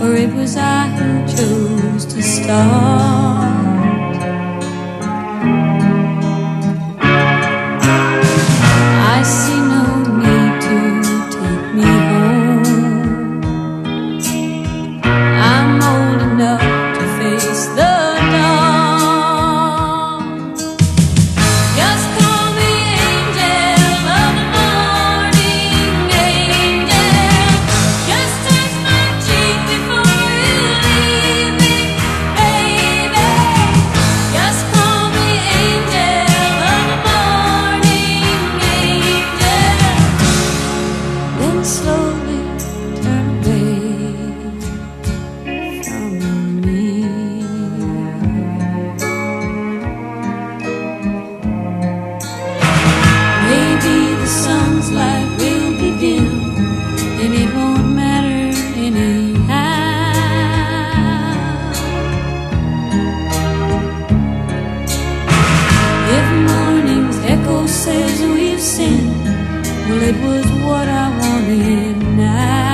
or it was I who chose to start. Slowly It was what I wanted now.